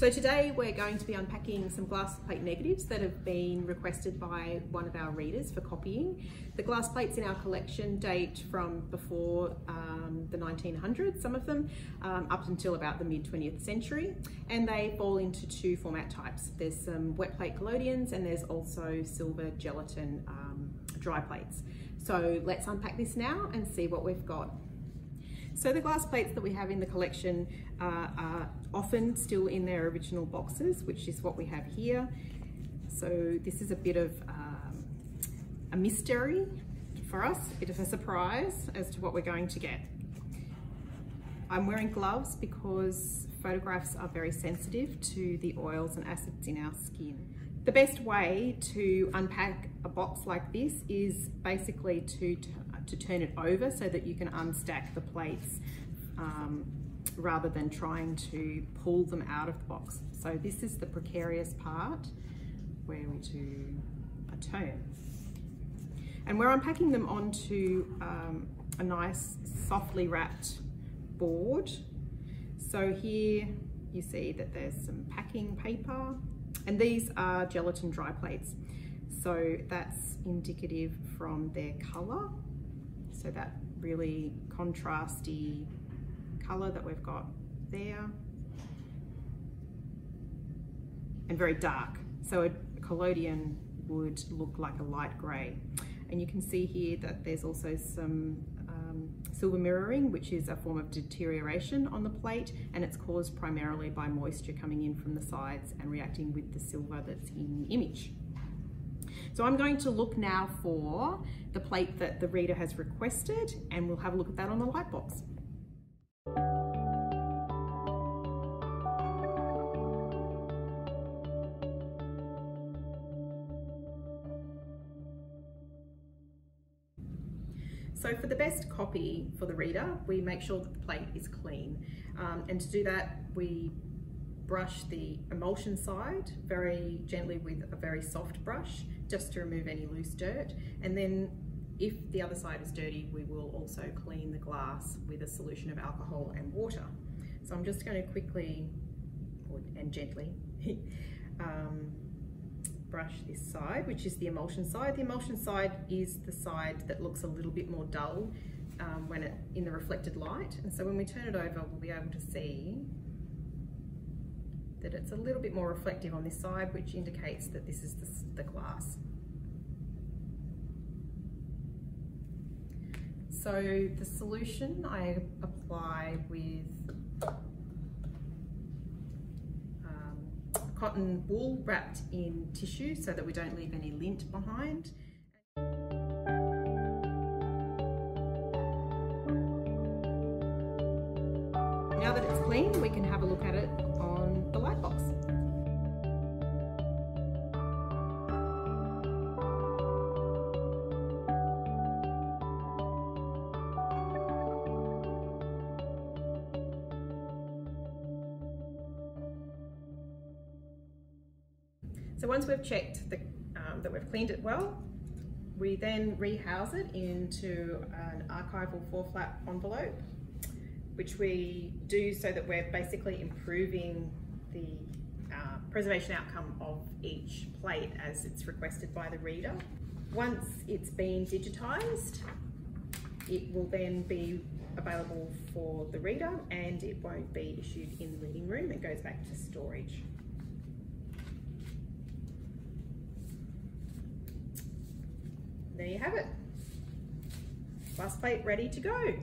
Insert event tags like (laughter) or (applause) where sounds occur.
So today we're going to be unpacking some glass plate negatives that have been requested by one of our readers for copying. The glass plates in our collection date from before um, the 1900s, some of them, um, up until about the mid 20th century, and they fall into two format types. There's some wet plate collodions and there's also silver gelatin um, dry plates. So let's unpack this now and see what we've got. So the glass plates that we have in the collection uh, are often still in their original boxes, which is what we have here. So this is a bit of um, a mystery for us. a bit of a surprise as to what we're going to get. I'm wearing gloves because photographs are very sensitive to the oils and acids in our skin. The best way to unpack a box like this is basically to to turn it over so that you can unstack the plates um, rather than trying to pull them out of the box. So this is the precarious part where we do a turn. And we're unpacking them onto um, a nice softly wrapped board. So here you see that there's some packing paper and these are gelatin dry plates. So that's indicative from their color so that really contrasty color that we've got there. And very dark. So a collodion would look like a light gray. And you can see here that there's also some um, silver mirroring, which is a form of deterioration on the plate, and it's caused primarily by moisture coming in from the sides and reacting with the silver that's in the image. So I'm going to look now for the plate that the reader has requested and we'll have a look at that on the light box. So for the best copy for the reader, we make sure that the plate is clean. Um, and to do that, we brush the emulsion side very gently with a very soft brush just to remove any loose dirt. And then if the other side is dirty, we will also clean the glass with a solution of alcohol and water. So I'm just going to quickly and gently (laughs) um, brush this side, which is the emulsion side. The emulsion side is the side that looks a little bit more dull um, when it in the reflected light. And so when we turn it over, we'll be able to see that it's a little bit more reflective on this side, which indicates that this is the, the glass. So the solution I apply with um, cotton wool wrapped in tissue so that we don't leave any lint behind. Now that it's clean, we can have a look at it So once we've checked the, um, that we've cleaned it well, we then rehouse it into an archival four flap envelope, which we do so that we're basically improving the uh, preservation outcome of each plate as it's requested by the reader. Once it's been digitized, it will then be available for the reader and it won't be issued in the reading room, it goes back to storage. there have it. Glass plate ready to go.